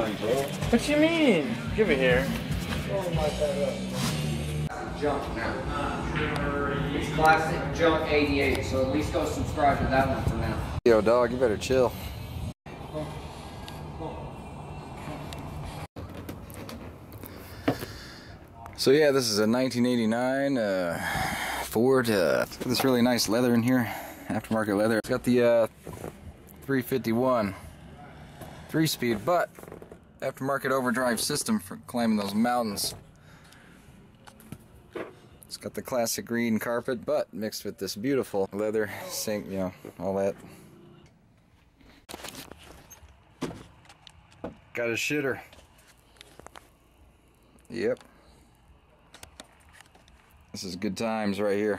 fine, bro. What you mean? Give it here. Junk now. It's classic junk 88, so at least go subscribe to that one for now. Yo, dog, you better chill. So yeah, this is a 1989 uh, Ford. Uh, it's got this really nice leather in here, aftermarket leather. It's got the uh, 351 three-speed, but aftermarket overdrive system for climbing those mountains. It's got the classic green carpet, but mixed with this beautiful leather, sink, you know, all that. Got a shitter. Yep. This is good times right here.